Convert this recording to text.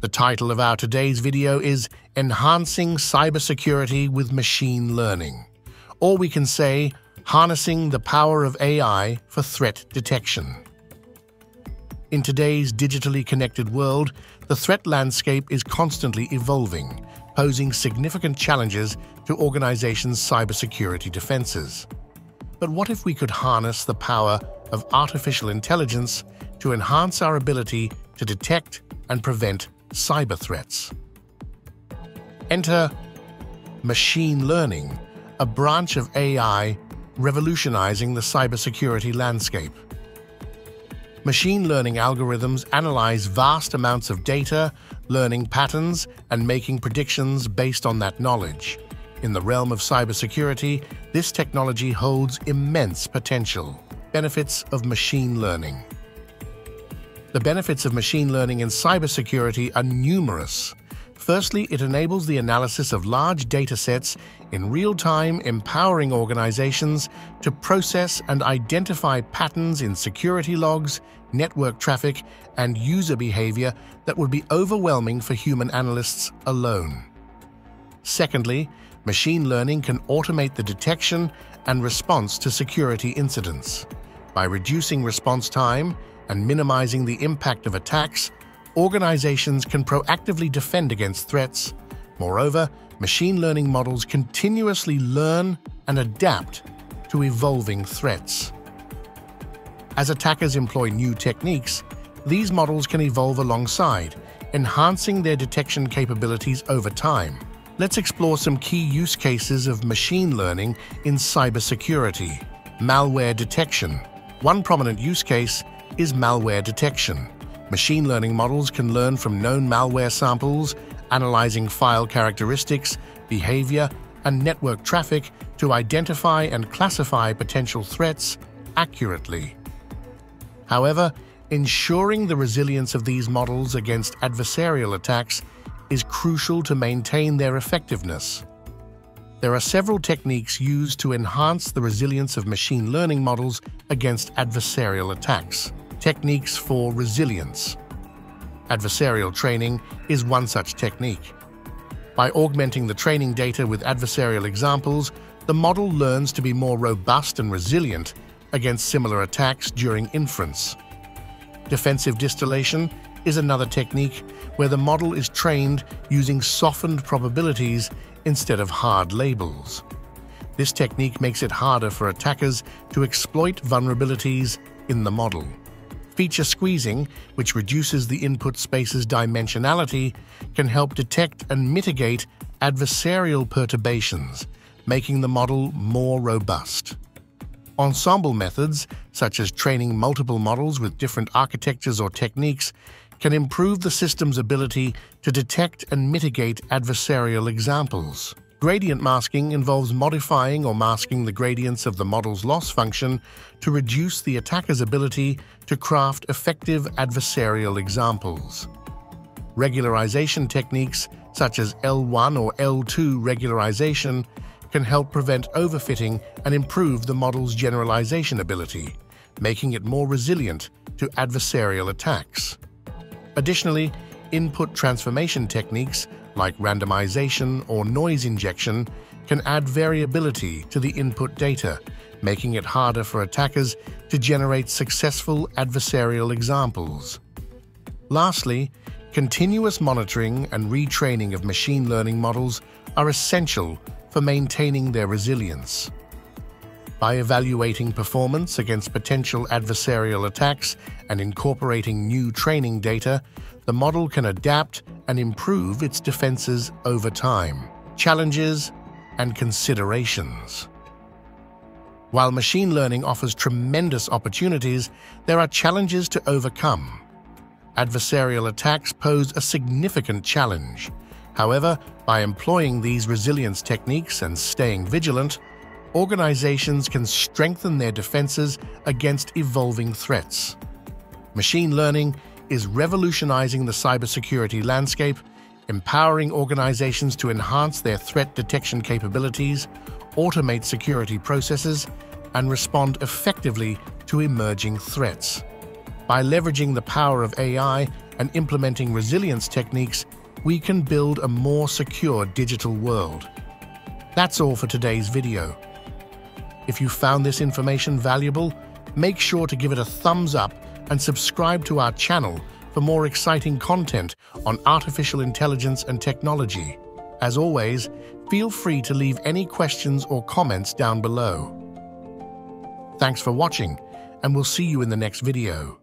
The title of our today's video is Enhancing Cybersecurity with Machine Learning, or we can say, Harnessing the Power of AI for Threat Detection. In today's digitally connected world, the threat landscape is constantly evolving, posing significant challenges to organizations' cybersecurity defenses. But what if we could harness the power of artificial intelligence to enhance our ability to detect and prevent cyber threats? Enter machine learning, a branch of AI revolutionizing the cybersecurity landscape. Machine learning algorithms analyze vast amounts of data, learning patterns, and making predictions based on that knowledge. In the realm of cybersecurity, this technology holds immense potential. Benefits of machine learning. The benefits of machine learning in cybersecurity are numerous. Firstly, it enables the analysis of large data sets in real time, empowering organizations to process and identify patterns in security logs, network traffic, and user behavior that would be overwhelming for human analysts alone. Secondly, machine learning can automate the detection and response to security incidents. By reducing response time and minimizing the impact of attacks, organizations can proactively defend against threats. Moreover, machine learning models continuously learn and adapt to evolving threats. As attackers employ new techniques, these models can evolve alongside, enhancing their detection capabilities over time. Let's explore some key use cases of machine learning in cybersecurity. Malware detection. One prominent use case is malware detection. Machine learning models can learn from known malware samples, analyzing file characteristics, behavior, and network traffic to identify and classify potential threats accurately. However, ensuring the resilience of these models against adversarial attacks is crucial to maintain their effectiveness. There are several techniques used to enhance the resilience of machine learning models against adversarial attacks. Techniques for resilience. Adversarial training is one such technique. By augmenting the training data with adversarial examples, the model learns to be more robust and resilient against similar attacks during inference. Defensive distillation is another technique where the model is trained using softened probabilities instead of hard labels. This technique makes it harder for attackers to exploit vulnerabilities in the model. Feature squeezing, which reduces the input space's dimensionality, can help detect and mitigate adversarial perturbations, making the model more robust. Ensemble methods, such as training multiple models with different architectures or techniques, can improve the system's ability to detect and mitigate adversarial examples. Gradient masking involves modifying or masking the gradients of the model's loss function to reduce the attacker's ability to craft effective adversarial examples. Regularization techniques such as L1 or L2 regularization can help prevent overfitting and improve the model's generalization ability, making it more resilient to adversarial attacks. Additionally, input transformation techniques like randomization or noise injection can add variability to the input data, making it harder for attackers to generate successful adversarial examples. Lastly, continuous monitoring and retraining of machine learning models are essential for maintaining their resilience. By evaluating performance against potential adversarial attacks and incorporating new training data, the model can adapt and improve its defenses over time. Challenges and considerations. While machine learning offers tremendous opportunities, there are challenges to overcome. Adversarial attacks pose a significant challenge. However, by employing these resilience techniques and staying vigilant, organizations can strengthen their defenses against evolving threats. Machine learning is revolutionizing the cybersecurity landscape, empowering organizations to enhance their threat detection capabilities, automate security processes, and respond effectively to emerging threats. By leveraging the power of AI and implementing resilience techniques, we can build a more secure digital world. That's all for today's video. If you found this information valuable, make sure to give it a thumbs up and subscribe to our channel for more exciting content on artificial intelligence and technology. As always, feel free to leave any questions or comments down below. Thanks for watching, and we'll see you in the next video.